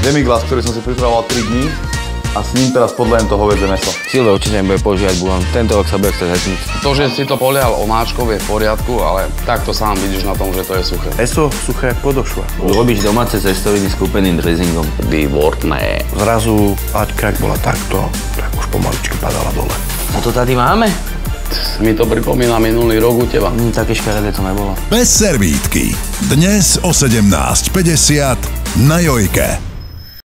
demiglas, ktorý som si pripravoval 3 dní a s ním teraz podľajem to hovedze meso. Silve určite nebude používať bulan, tento rok sa bude chcieť hetniť. To, že si to polial omáčkov je v poriadku, ale takto sám vidíš na tom, že to je suché. Eso suché jak podošva. Urobíš domáce cestoviny s kúpeným dressingom. Výborné. Zrazu Aťka, bola takto, tak už pomaličky padala dole. A to tady máme? mi to pripomína minulý rok u teba. Mm, také škaredé to nebolo. Bez servítky. Dnes o 17.50 na Jojke.